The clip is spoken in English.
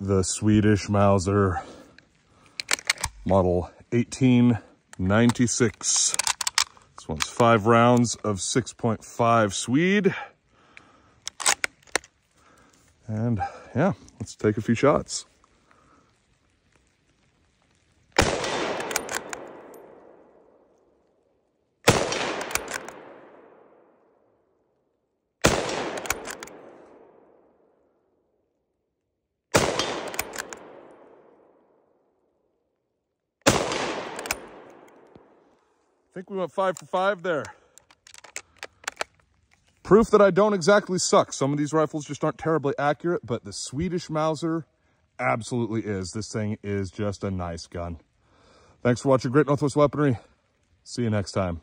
the Swedish Mauser model 1896. This one's five rounds of 6.5 Swede. And yeah, let's take a few shots. Think we went five for five there. Proof that I don't exactly suck. Some of these rifles just aren't terribly accurate, but the Swedish Mauser absolutely is. This thing is just a nice gun. Thanks for watching Great Northwest Weaponry. See you next time.